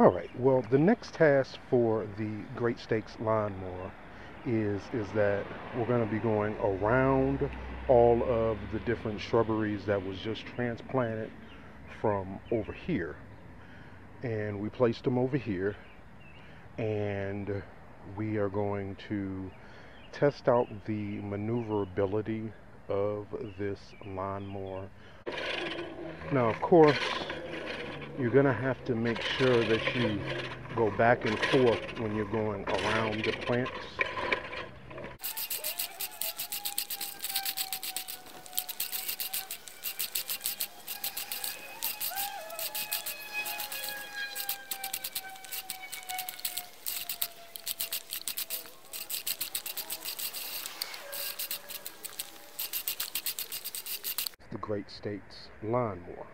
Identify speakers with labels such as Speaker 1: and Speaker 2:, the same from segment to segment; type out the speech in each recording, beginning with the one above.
Speaker 1: All right. Well, the next task for the Great States lawnmower is is that we're going to be going around all of the different shrubberies that was just transplanted from over here, and we placed them over here, and we are going to test out the maneuverability of this lawnmower. Now, of course you're going to have to make sure that you go back and forth when you're going around the plants. The Great States lawnmower.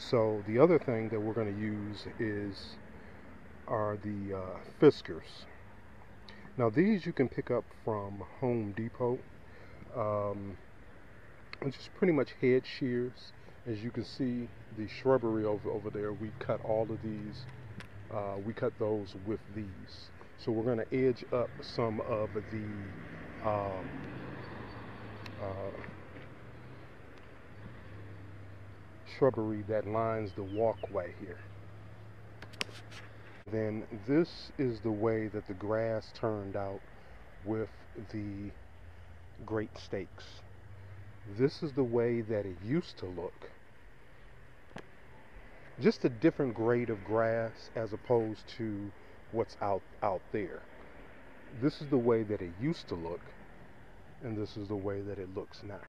Speaker 1: So the other thing that we're going to use is are the uh, Fiskars. Now these you can pick up from Home Depot. Um, it's just pretty much hedge shears. As you can see, the shrubbery over, over there, we cut all of these. Uh, we cut those with these. So we're going to edge up some of the um, uh, shrubbery that lines the walkway here. Then this is the way that the grass turned out with the Great States. This is the way that it used to look. Just a different grade of grass as opposed to what's out out there. This is the way that it used to look and this is the way that it looks now.